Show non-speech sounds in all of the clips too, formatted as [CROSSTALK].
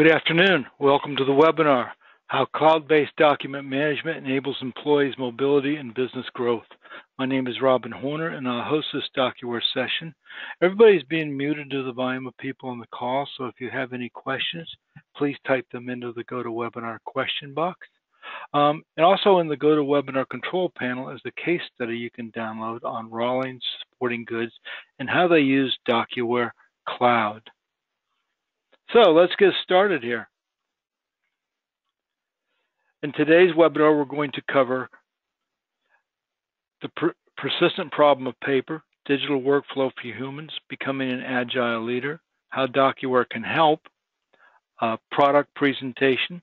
Good afternoon. Welcome to the webinar, How Cloud-Based Document Management Enables Employees' Mobility and Business Growth. My name is Robin Horner, and I'll host this DocuWare session. Everybody's being muted to the volume of people on the call, so if you have any questions, please type them into the GoToWebinar question box. Um, and also in the GoToWebinar control panel is the case study you can download on Rawlings Sporting Goods and how they use DocuWare Cloud. So let's get started here. In today's webinar, we're going to cover the per persistent problem of paper, digital workflow for humans, becoming an agile leader, how DocuWare can help, product presentation,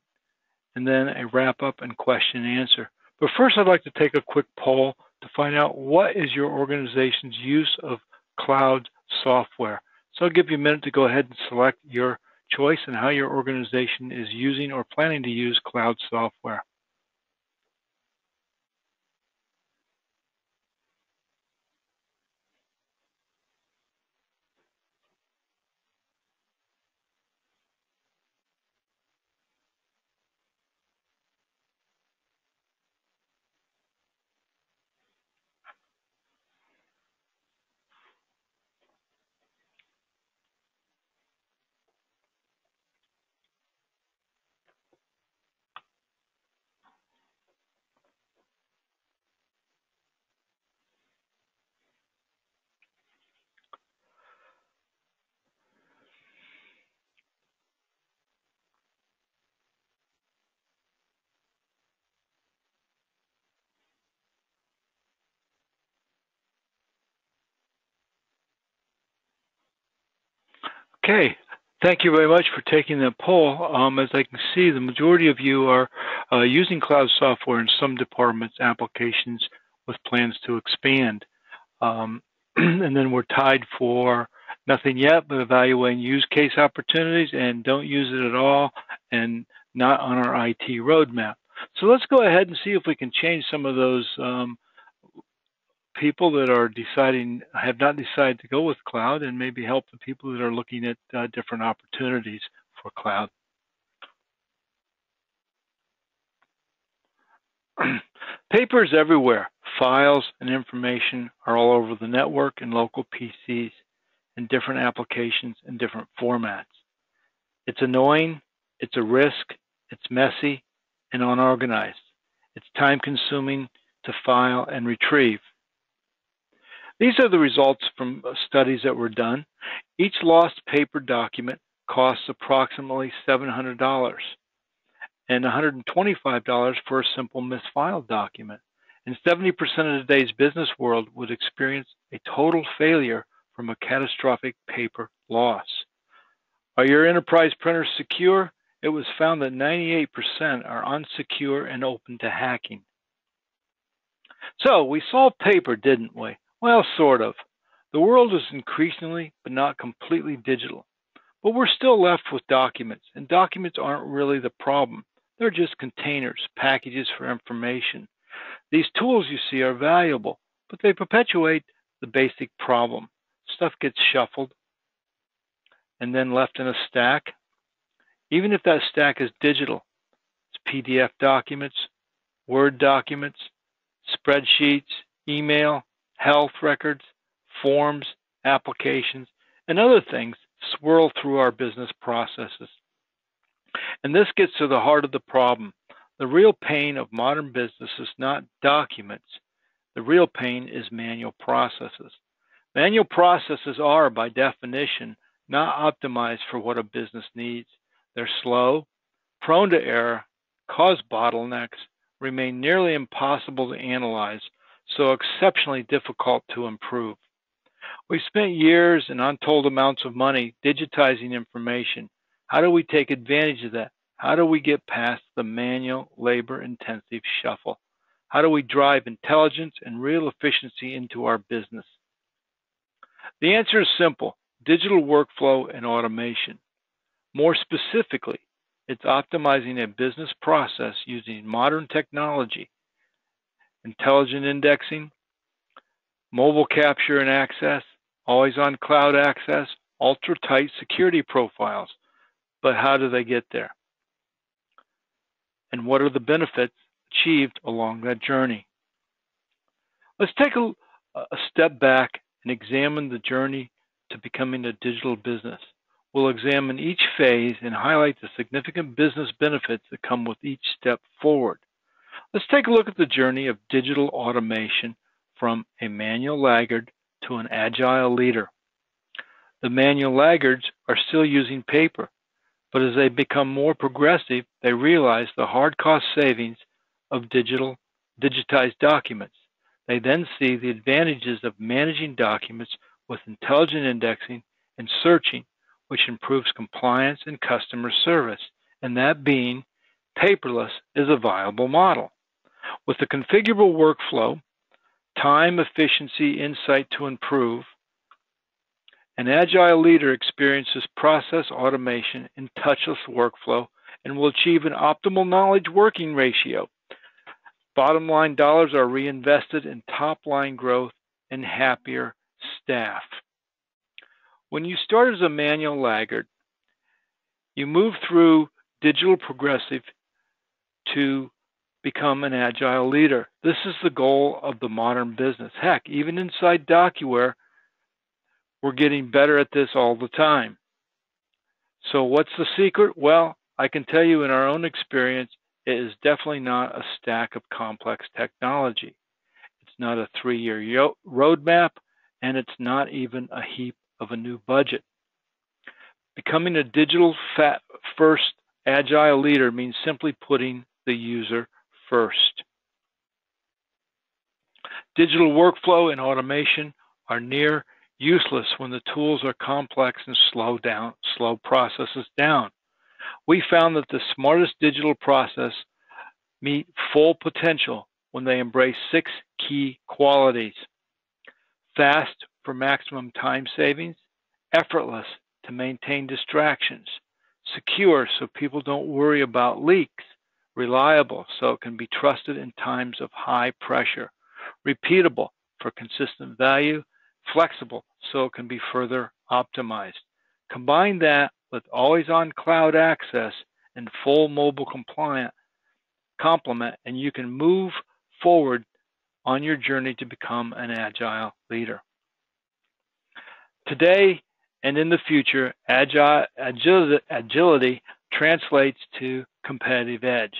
and then a wrap up and question and answer. But first, I'd like to take a quick poll to find out what is your organization's use of cloud software. So I'll give you a minute to go ahead and select your choice and how your organization is using or planning to use cloud software. Okay, thank you very much for taking that poll. Um, as I can see, the majority of you are uh, using cloud software in some departments, applications with plans to expand. Um, [CLEARS THROAT] and then we're tied for nothing yet, but evaluating use case opportunities and don't use it at all and not on our IT roadmap. So let's go ahead and see if we can change some of those um, people that are deciding have not decided to go with cloud and maybe help the people that are looking at uh, different opportunities for cloud. [CLEARS THROAT] Papers everywhere. Files and information are all over the network and local PCs in different applications and different formats. It's annoying, it's a risk, it's messy and unorganized. It's time consuming to file and retrieve. These are the results from uh, studies that were done. Each lost paper document costs approximately $700 and $125 for a simple misfiled document. And 70% of today's business world would experience a total failure from a catastrophic paper loss. Are your enterprise printers secure? It was found that 98% are unsecure and open to hacking. So we solved paper, didn't we? Well, sort of. The world is increasingly, but not completely digital. But we're still left with documents, and documents aren't really the problem. They're just containers, packages for information. These tools you see are valuable, but they perpetuate the basic problem. Stuff gets shuffled and then left in a stack. Even if that stack is digital, it's PDF documents, Word documents, spreadsheets, email, health records, forms, applications, and other things swirl through our business processes. And this gets to the heart of the problem. The real pain of modern business is not documents. The real pain is manual processes. Manual processes are, by definition, not optimized for what a business needs. They're slow, prone to error, cause bottlenecks, remain nearly impossible to analyze, so exceptionally difficult to improve. We've spent years and untold amounts of money digitizing information. How do we take advantage of that? How do we get past the manual, labor intensive shuffle? How do we drive intelligence and real efficiency into our business? The answer is simple digital workflow and automation. More specifically, it's optimizing a business process using modern technology intelligent indexing, mobile capture and access, always on cloud access, ultra tight security profiles, but how do they get there? And what are the benefits achieved along that journey? Let's take a, a step back and examine the journey to becoming a digital business. We'll examine each phase and highlight the significant business benefits that come with each step forward. Let's take a look at the journey of digital automation from a manual laggard to an agile leader. The manual laggards are still using paper, but as they become more progressive, they realize the hard cost savings of digital digitized documents. They then see the advantages of managing documents with intelligent indexing and searching, which improves compliance and customer service, and that being paperless is a viable model. With a configurable workflow, time, efficiency, insight to improve, an agile leader experiences process automation in touchless workflow and will achieve an optimal knowledge working ratio. Bottom line dollars are reinvested in top line growth and happier staff. When you start as a manual laggard, you move through digital progressive to become an agile leader. This is the goal of the modern business. Heck, even inside DocuWare, we're getting better at this all the time. So, what's the secret? Well, I can tell you in our own experience, it is definitely not a stack of complex technology. It's not a three year roadmap, and it's not even a heap of a new budget. Becoming a digital first agile leader means simply putting the user first. Digital workflow and automation are near useless when the tools are complex and slow down, slow processes down. We found that the smartest digital process meet full potential when they embrace six key qualities. Fast for maximum time savings, effortless to maintain distractions, secure so people don't worry about leaks, reliable so it can be trusted in times of high pressure, repeatable for consistent value, flexible so it can be further optimized. Combine that with always on cloud access and full mobile compliant complement, and you can move forward on your journey to become an agile leader. Today and in the future, agile, agility, agility translates to competitive edge.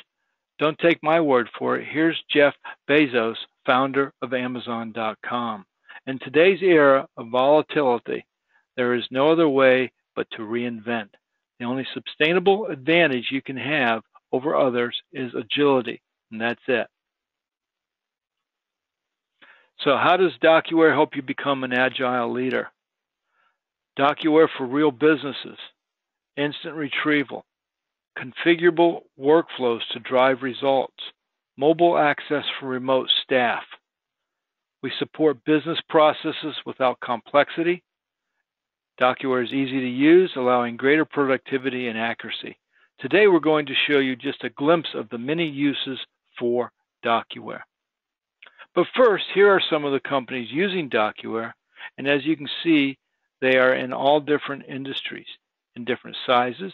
Don't take my word for it. Here's Jeff Bezos, founder of Amazon.com. In today's era of volatility, there is no other way but to reinvent. The only sustainable advantage you can have over others is agility, and that's it. So, how does DocuWare help you become an agile leader? DocuWare for real businesses, instant retrieval, configurable workflows to drive results, mobile access for remote staff, we support business processes without complexity. DocuWare is easy to use, allowing greater productivity and accuracy. Today, we're going to show you just a glimpse of the many uses for DocuWare. But first, here are some of the companies using DocuWare, and as you can see, they are in all different industries, in different sizes.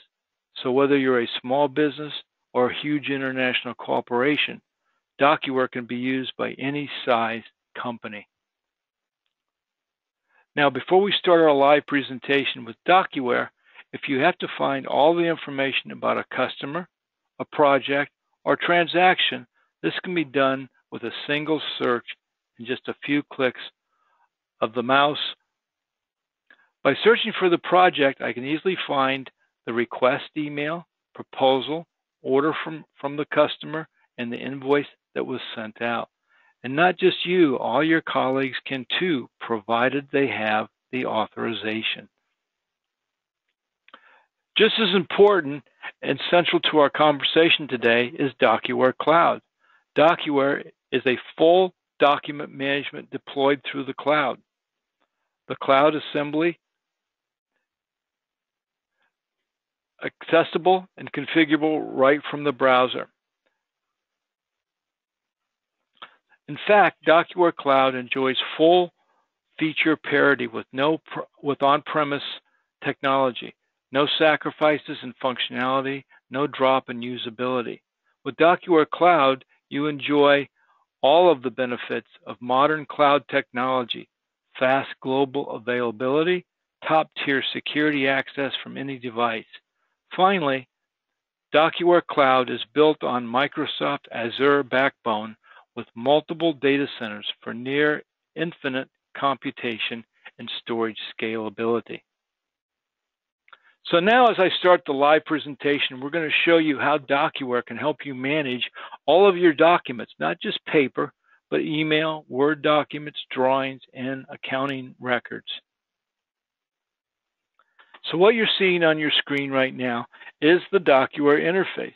So whether you're a small business or a huge international corporation, DocuWare can be used by any size company. Now, before we start our live presentation with DocuWare, if you have to find all the information about a customer, a project, or transaction, this can be done with a single search in just a few clicks of the mouse. By searching for the project, I can easily find the request email, proposal, order from, from the customer, and the invoice that was sent out. And not just you, all your colleagues can too, provided they have the authorization. Just as important and central to our conversation today is DocuWare Cloud. DocuWare is a full document management deployed through the cloud. The cloud assembly accessible and configurable right from the browser. In fact, DocuWare Cloud enjoys full feature parity with no with on-premise technology. No sacrifices in functionality, no drop in usability. With DocuWare Cloud, you enjoy all of the benefits of modern cloud technology, fast global availability, top tier security access from any device. Finally, DocuWare Cloud is built on Microsoft Azure backbone with multiple data centers for near infinite computation and storage scalability. So now as I start the live presentation, we're going to show you how DocuWare can help you manage all of your documents, not just paper, but email, Word documents, drawings, and accounting records. So what you're seeing on your screen right now is the DocuWare interface.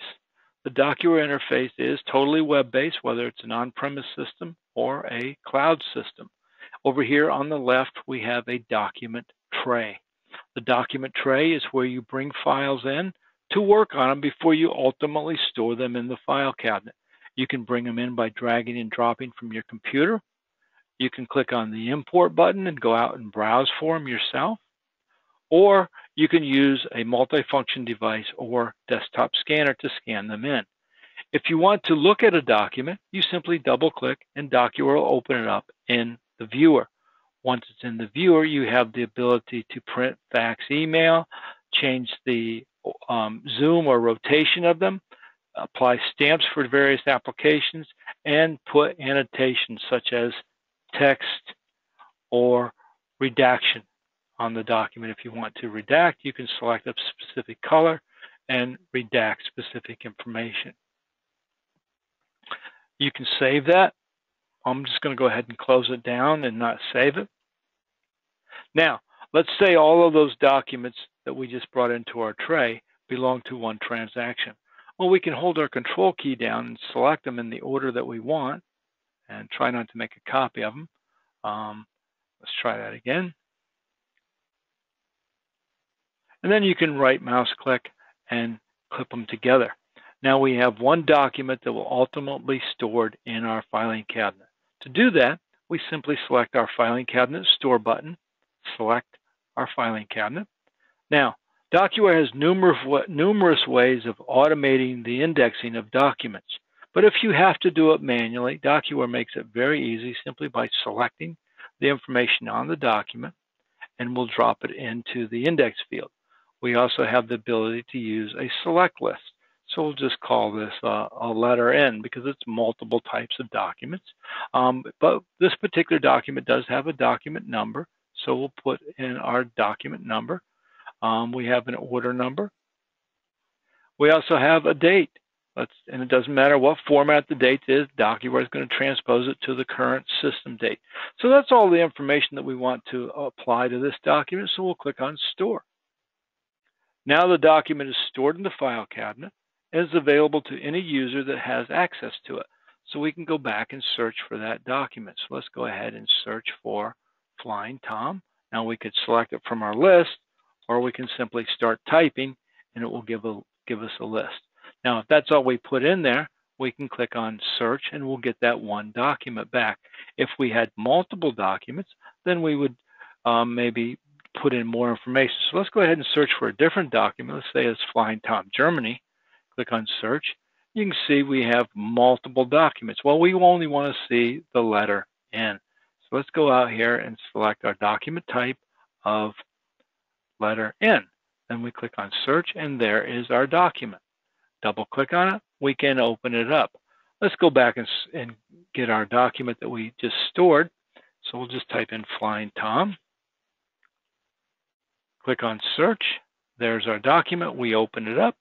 The DocuWare interface is totally web-based, whether it's an on-premise system or a cloud system. Over here on the left, we have a document tray. The document tray is where you bring files in to work on them before you ultimately store them in the file cabinet. You can bring them in by dragging and dropping from your computer. You can click on the import button and go out and browse for them yourself. Or you can use a multifunction device or desktop scanner to scan them in. If you want to look at a document, you simply double click and DocuWare will open it up in the viewer. Once it's in the viewer, you have the ability to print, fax, email, change the um, zoom or rotation of them, apply stamps for various applications, and put annotations such as text or redaction on the document. If you want to redact, you can select a specific color and redact specific information. You can save that. I'm just going to go ahead and close it down and not save it. Now, let's say all of those documents that we just brought into our tray belong to one transaction. Well, we can hold our control key down and select them in the order that we want and try not to make a copy of them. Um, let's try that again. And then you can right mouse click and clip them together. Now we have one document that will ultimately be stored in our filing cabinet. To do that, we simply select our filing cabinet store button, select our filing cabinet. Now, DocuWare has numerous, numerous ways of automating the indexing of documents. But if you have to do it manually, DocuWare makes it very easy simply by selecting the information on the document and we'll drop it into the index field. We also have the ability to use a select list. So we'll just call this uh, a letter N because it's multiple types of documents. Um, but this particular document does have a document number. So we'll put in our document number. Um, we have an order number. We also have a date. Let's, and it doesn't matter what format the date is, DocuWare is going to transpose it to the current system date. So that's all the information that we want to apply to this document. So we'll click on Store. Now the document is stored in the file cabinet and is available to any user that has access to it. So we can go back and search for that document. So let's go ahead and search for Flying Tom. Now we could select it from our list, or we can simply start typing and it will give, a, give us a list. Now, if that's all we put in there, we can click on search and we'll get that one document back. If we had multiple documents, then we would um, maybe put in more information. So let's go ahead and search for a different document. Let's say it's Flying Tom Germany. Click on search. You can see we have multiple documents. Well, we only want to see the letter N. So let's go out here and select our document type of letter N. Then we click on search and there is our document. Double click on it, we can open it up. Let's go back and, and get our document that we just stored. So we'll just type in Flying Tom. Click on search. There's our document. We open it up.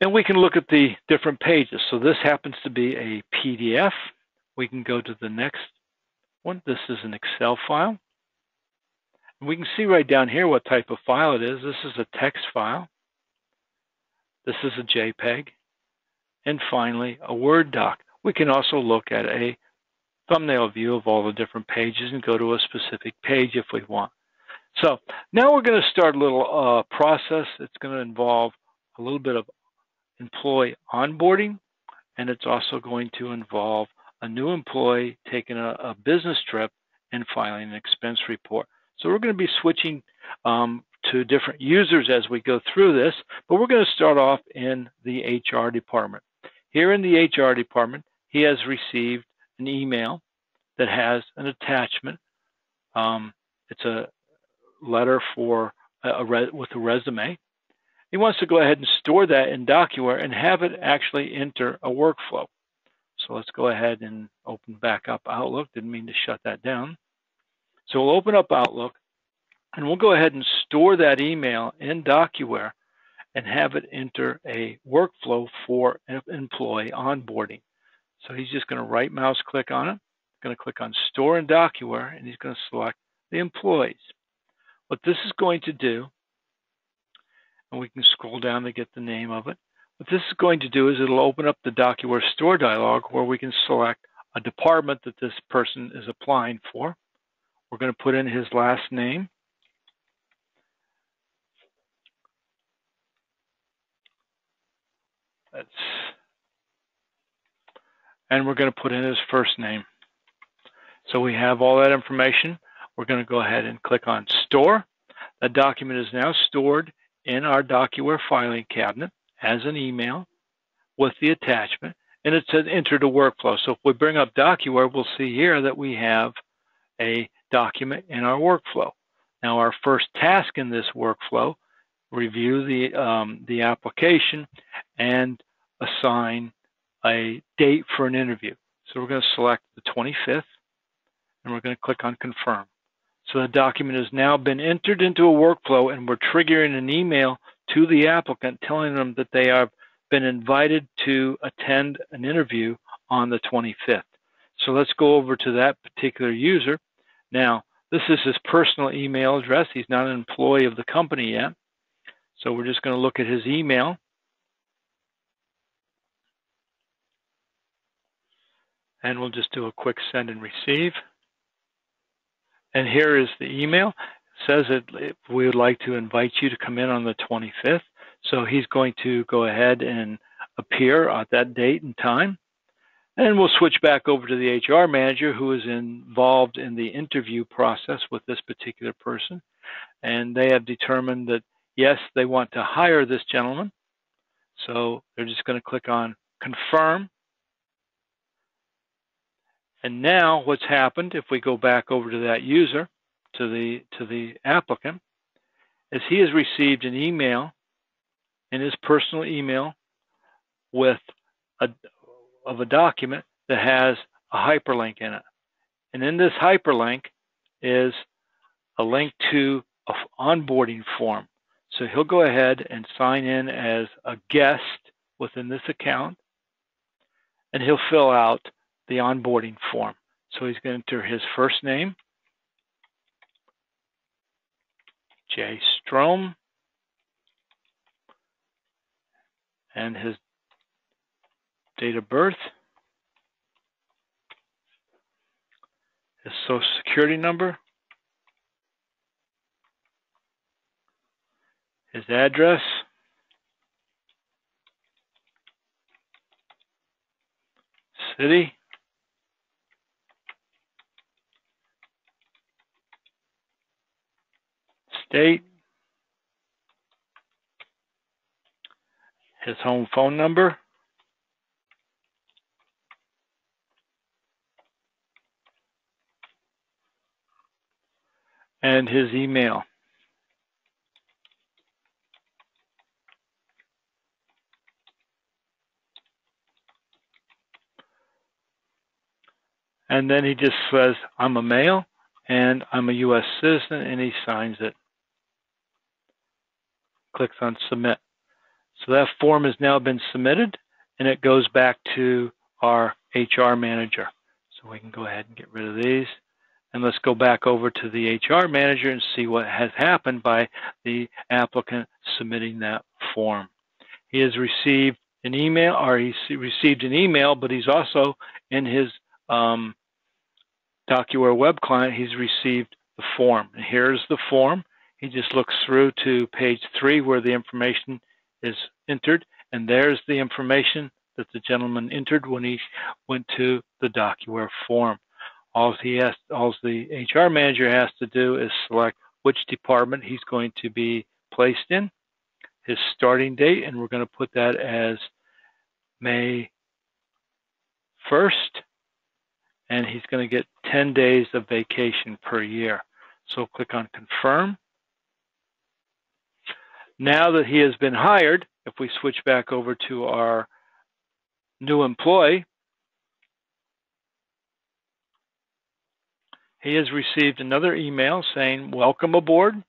And we can look at the different pages. So this happens to be a PDF. We can go to the next one. This is an Excel file. And we can see right down here what type of file it is. This is a text file. This is a JPEG. And finally, a Word doc. We can also look at a thumbnail view of all the different pages and go to a specific page if we want. So now we're going to start a little uh, process. It's going to involve a little bit of employee onboarding, and it's also going to involve a new employee taking a, a business trip and filing an expense report. So we're going to be switching um, to different users as we go through this, but we're going to start off in the HR department. Here in the HR department, he has received an email that has an attachment. Um, it's a letter for a, a with a resume. He wants to go ahead and store that in DocuWare and have it actually enter a workflow. So let's go ahead and open back up Outlook. Didn't mean to shut that down. So we'll open up Outlook and we'll go ahead and store that email in DocuWare and have it enter a workflow for employee onboarding. So he's just going to right mouse click on it, going to click on Store in DocuWare, and he's going to select the employees. What this is going to do, and we can scroll down to get the name of it, what this is going to do is it'll open up the DocuWare Store dialog where we can select a department that this person is applying for. We're going to put in his last name. That's, and we're going to put in his first name. So we have all that information. We're going to go ahead and click on Store. That document is now stored in our DocuWare filing cabinet as an email with the attachment, and it's says enter to workflow. So if we bring up DocuWare, we'll see here that we have a document in our workflow. Now our first task in this workflow, review the, um, the application and assign a date for an interview. So we're going to select the 25th and we're going to click on confirm. So the document has now been entered into a workflow and we're triggering an email to the applicant telling them that they have been invited to attend an interview on the 25th. So let's go over to that particular user. Now, this is his personal email address. He's not an employee of the company yet. So we're just going to look at his email. And we'll just do a quick send and receive. And here is the email. It says that we would like to invite you to come in on the 25th. So he's going to go ahead and appear at that date and time. And we'll switch back over to the HR manager who is involved in the interview process with this particular person. And they have determined that, yes, they want to hire this gentleman. So they're just going to click on confirm. And now what's happened, if we go back over to that user, to the, to the applicant, is he has received an email in his personal email with a, of a document that has a hyperlink in it. And in this hyperlink is a link to an onboarding form. So he'll go ahead and sign in as a guest within this account, and he'll fill out the onboarding form. So he's going to enter his first name, J. Strom, and his date of birth, his social security number, his address, city, state, his home phone number, and his email. And then he just says, I'm a male and I'm a U.S. citizen, and he signs it. Clicks on submit. So that form has now been submitted and it goes back to our HR manager. So we can go ahead and get rid of these. And let's go back over to the HR manager and see what has happened by the applicant submitting that form. He has received an email, or he received an email, but he's also in his um, DocuWare web client, he's received the form. Here's the form. He just looks through to page three where the information is entered, and there's the information that the gentleman entered when he went to the DocuWare form. All he has, all the HR manager has to do is select which department he's going to be placed in, his starting date, and we're going to put that as May 1st, and he's going to get 10 days of vacation per year. So click on confirm. Now that he has been hired, if we switch back over to our new employee, he has received another email saying, welcome aboard.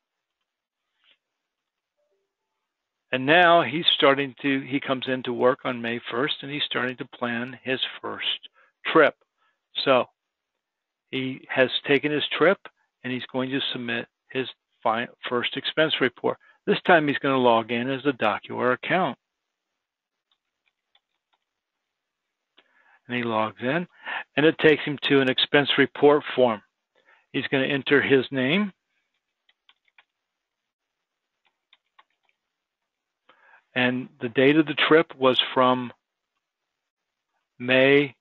And now he's starting to, he comes into work on May 1st and he's starting to plan his first trip. So he has taken his trip and he's going to submit his first expense report. This time he's going to log in as a DocuWare account. And he logs in and it takes him to an expense report form. He's going to enter his name And the date of the trip was from May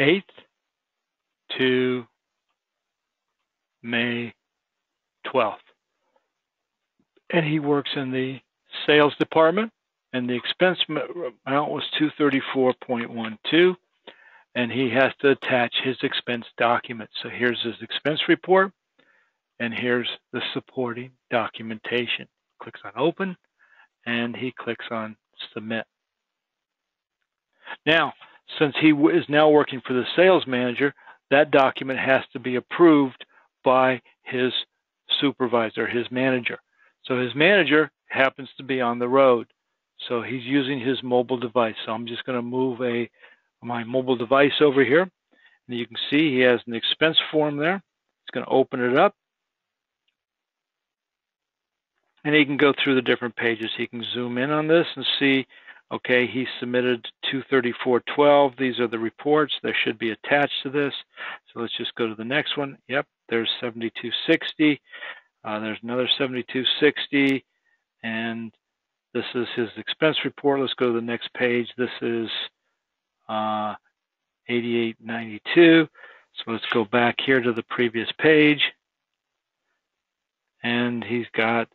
8th to May 12th. And he works in the sales department, and the expense amount was 234.12, and he has to attach his expense document. So here's his expense report, and here's the supporting documentation. Clicks on open, and he clicks on submit. Now, since he is now working for the sales manager, that document has to be approved by his supervisor, his manager. So his manager happens to be on the road. So he's using his mobile device. So I'm just going to move a my mobile device over here. And you can see he has an expense form there. It's going to open it up and he can go through the different pages. He can zoom in on this and see, okay, he submitted 234.12. These are the reports. There should be attached to this. So let's just go to the next one. Yep, there's 7260. Uh, there's another 7260. And this is his expense report. Let's go to the next page. This is uh, 8892. So let's go back here to the previous page. And he's got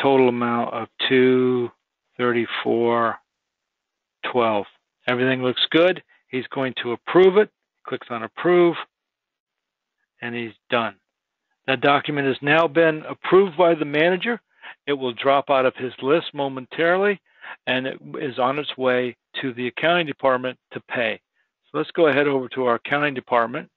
total amount of 234.12. Everything looks good. He's going to approve it. Clicks on approve and he's done. That document has now been approved by the manager. It will drop out of his list momentarily and it is on its way to the accounting department to pay. So let's go ahead over to our accounting department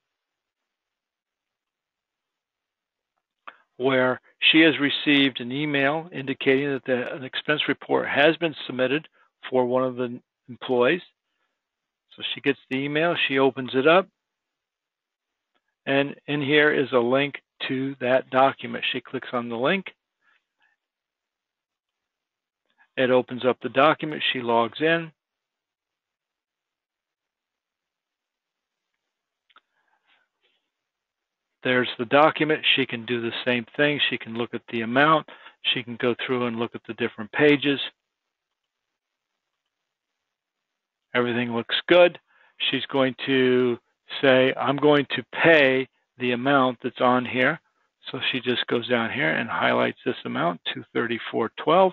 where she has received an email indicating that the, an expense report has been submitted for one of the employees. So she gets the email, she opens it up, and in here is a link to that document. She clicks on the link. It opens up the document. She logs in. There's the document. She can do the same thing. She can look at the amount. She can go through and look at the different pages. Everything looks good. She's going to say, I'm going to pay the amount that's on here. So she just goes down here and highlights this amount, 234.12,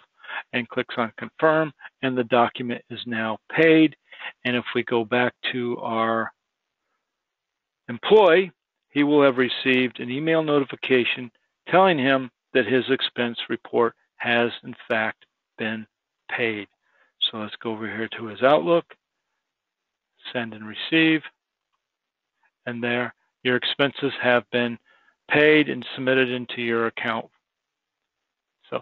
and clicks on confirm, and the document is now paid. And if we go back to our employee, he will have received an email notification telling him that his expense report has in fact been paid. So let's go over here to his Outlook, send and receive, and there your expenses have been paid and submitted into your account So,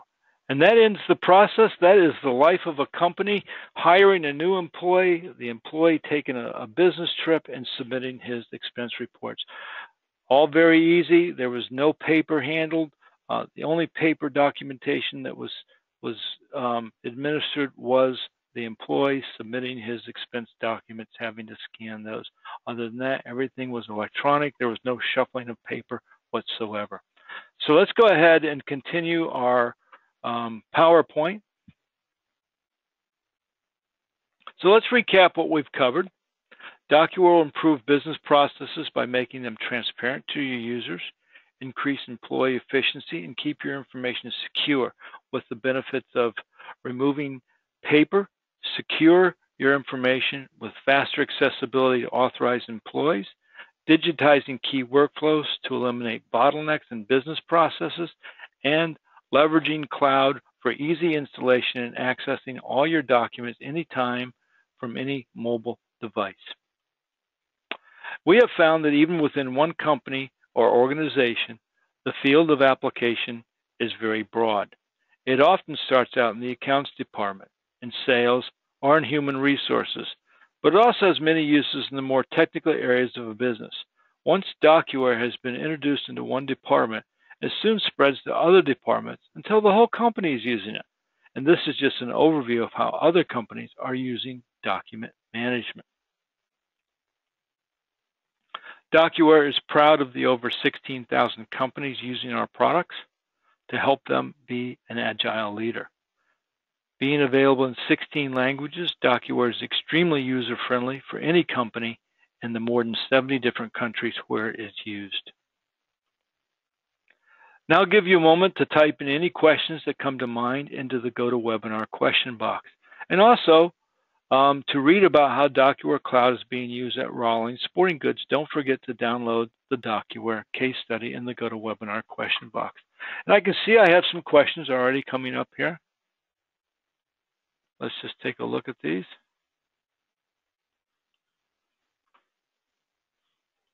and that ends the process. That is the life of a company hiring a new employee, the employee taking a, a, business trip and submitting his expense reports. All very easy. There was no paper handled. Uh, the only paper documentation that was was um, administered was the employee submitting his expense documents, having to scan those. Other than that, everything was electronic. There was no shuffling of paper whatsoever. So let's go ahead and continue our um, PowerPoint. So let's recap what we've covered. DocuWare will improve business processes by making them transparent to your users. increase employee efficiency, and keep your information secure with the benefits of removing paper, secure your information with faster accessibility to authorized employees, digitizing key workflows to eliminate bottlenecks in business processes, and leveraging cloud for easy installation and accessing all your documents anytime from any mobile device. We have found that even within one company or organization, the field of application is very broad. It often starts out in the accounts department, in sales, or in human resources, but it also has many uses in the more technical areas of a business. Once DocuWare has been introduced into one department, it soon spreads to other departments until the whole company is using it. And this is just an overview of how other companies are using document management. DocuWare is proud of the over 16,000 companies using our products to help them be an agile leader. Being available in 16 languages, DocuWare is extremely user-friendly for any company in the more than 70 different countries where it is used. Now I'll give you a moment to type in any questions that come to mind into the GoToWebinar question box. And also, um, to read about how DocuWare Cloud is being used at Rawlings Sporting Goods, don't forget to download the DocuWare case study in the GoToWebinar question box. And I can see I have some questions already coming up here. Let's just take a look at these.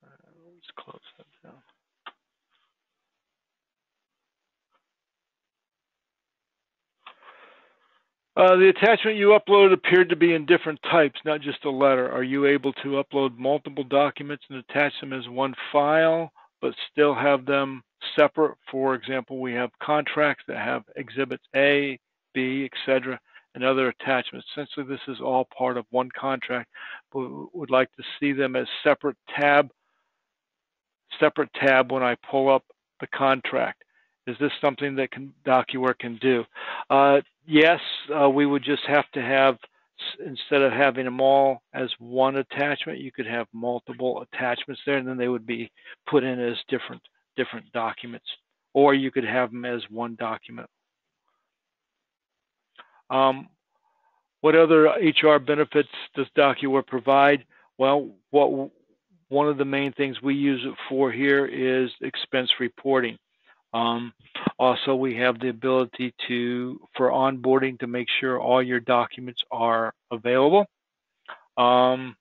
Uh, let's close that down. Uh, the attachment you uploaded appeared to be in different types, not just a letter. Are you able to upload multiple documents and attach them as one file, but still have them separate? For example, we have contracts that have exhibits A, B, etc., and other attachments. Essentially, this is all part of one contract, but would like to see them as separate tab, separate tab when I pull up the contract. Is this something that can, DocuWare can do? Uh, yes, uh, we would just have to have, instead of having them all as one attachment, you could have multiple attachments there, and then they would be put in as different different documents, or you could have them as one document. Um, what other HR benefits does DocuWare provide? Well, what one of the main things we use it for here is expense reporting. Um, also, we have the ability to, for onboarding, to make sure all your documents are available. Um,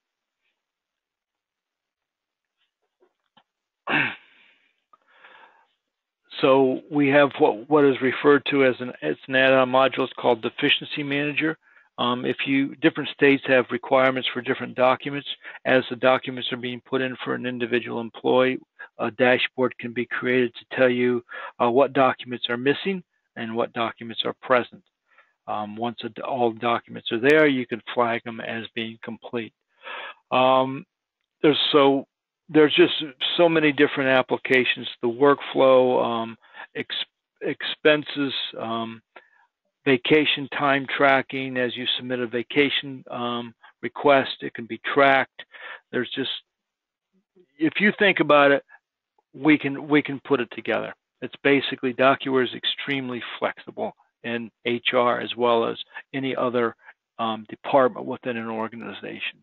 [CLEARS THROAT] so we have what, what is referred to as an, it's an add-on module. It's called Deficiency Manager. Um, if you different states have requirements for different documents, as the documents are being put in for an individual employee, a dashboard can be created to tell you uh, what documents are missing and what documents are present. Um, once all documents are there, you can flag them as being complete. Um, there's so there's just so many different applications. The workflow, um, ex expenses, um, vacation time tracking as you submit a vacation um, request. It can be tracked. There's just, if you think about it, we can we can put it together. It's basically DocuWare is extremely flexible in HR as well as any other um, department within an organization.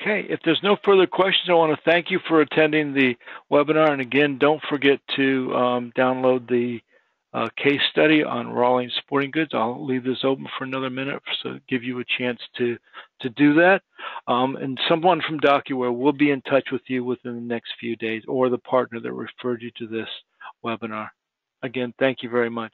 Okay, if there's no further questions, I want to thank you for attending the webinar. And again, don't forget to um, download the uh, case study on Rawlings Sporting Goods. I'll leave this open for another minute so give you a chance to, to do that. Um, and someone from DocuWare will be in touch with you within the next few days or the partner that referred you to this webinar. Again, thank you very much.